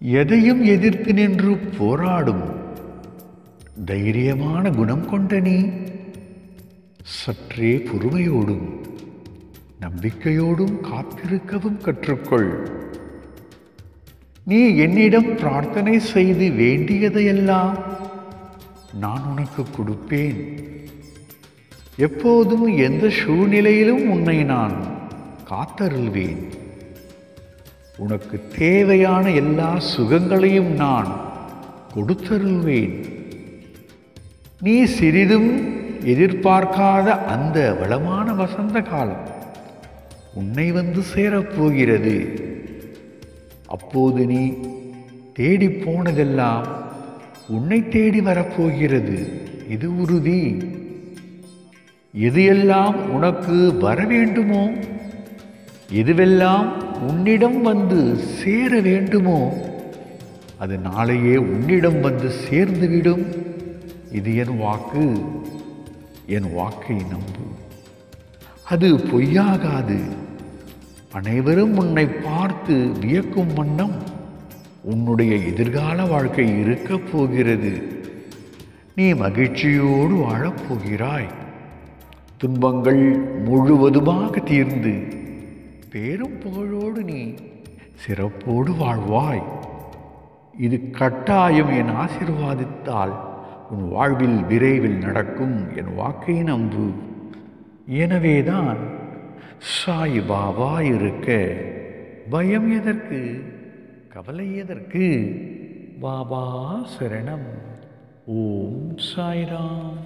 எதையும் எதிர்த்து நின்று போராடும் தைரியமான குணம் கொண்ட நீ சற்றே பொறுமையோடும் நம்பிக்கையோடும் காத்திருக்கவும் கற்றுக்கொள். நீ என்னிடம் பிரார்த்தனை செய்து வேண்டியதையெல்லாம் நான் உனக்கு கொடுப்பேன். எப்போதும் எந்த சூழ்நிலையிலும் உன்னை நான் காத்தருள்வேன். உனக்கு தேவையான எல்லா சுகங்களையும் நான் கொடுத்தருள்வேன். நீ சிறிதும் எதிர்பார்க்காத அந்த வளமான வசந்த காலம் உன்னை வந்து சேரப்போகிறது. அப்போது நீ தேடி போனதெல்லாம் உன்னை தேடி வரப்போகிறது. இது உறுதி. எது எல்லாம் உனக்கு வர வேண்டுமோ எதுவெல்லாம் உன்னிடம் வந்து சேர வேண்டுமோ அது நாளையே உன்னிடம் வந்து சேர்ந்துவிடும். இது என் வாக்கு என் வாக்கை நம்பு. அது பொய்யாகாது. அனைவரும் உன்னை பார்த்து வியக்கும் வண்ணம் உன்னுடைய எதிர்கால வாழ்க்கை இருக்கப் போகிறது. நீ மகிழ்ச்சியோடு வாழப்போகிறாய் துன்பங்கள் முழுவதுமாக தீர்ந்து பேரும் புகழோடு நீ சிறப்போடு வாழ்வாய். இது கட்டாயம் என் ஆசிர்வாதித்தால் உன் வாழ்வில் விரைவில் நடக்கும் என் வாக்கை நம்பு. எனவேதான் சாய் பாபா இருக்க. பயம் எதற்கு? கவலை எதற்கு? பாபா சரணம். ஓம் சாய்ராம்.